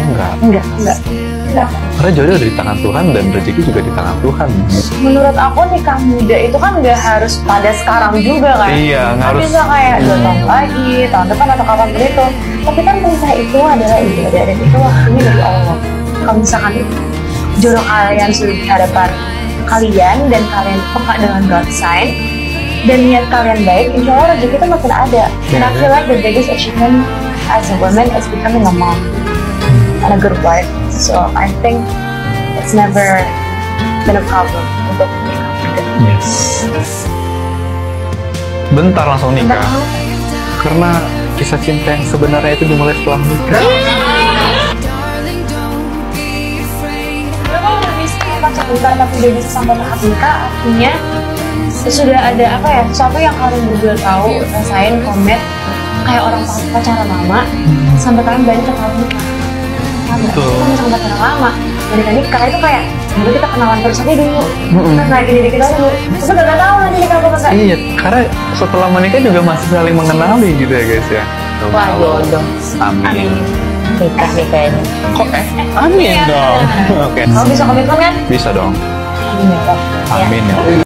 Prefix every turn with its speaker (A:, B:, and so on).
A: Enggak.
B: Enggak, enggak. Enggak.
A: Karena jodoh ada di tangan Tuhan dan rezeki juga di tangan Tuhan.
B: Menurut aku nikah muda itu kan nggak harus pada sekarang juga kan.
A: Iya, nggak harus-
B: bisa kayak dua
A: Hmm.
B: tahun lagi, tahun depan atau kapan itu. Tapi kan nikah itu adalah ibadah dan itu waktunya dari Allah. Kalau misalkan jodoh kalian sudah di hadapan kalian dan kalian peka dengan God sign dan niat kalian baik, insya Allah rezeki itu makin ada. And I feel like the biggest achievement as a woman is becoming a mom and a good wife. So I think it's never been a problem untuk nikah.
A: Yes. Bentar langsung nikah. Karena kisah cinta yang sebenarnya itu dimulai setelah nikah.
B: Pacaran tapi udah bisa sampai tahap nikah, artinya sudah ada apa ya sesuatu yang kalian berdua tahu, rasain, komit, kayak orang pacaran lama, sampai kalian berani ke tahap nikah. Nggak?
A: Betul.
B: Kita sama pacaran lama, dari kan nikah itu kayak dulu kita kenalan terus aja dulu,
A: Mm-mm.
B: kita naikin diri kita dulu, terus udah gak tahu nanti nikah apa enggak.
A: Iya, karena setelah menikah juga masih saling mengenali gitu ya guys ya.
C: Wah, jodoh.
A: Amin.
C: Nikah nih kayaknya.
A: Kok eh? Amin
B: Iya.
A: dong. Oke.
B: Kamu bisa komitmen kan?
A: Bisa dong.
B: Amin ya. Kak. Ya.
A: Amin ya.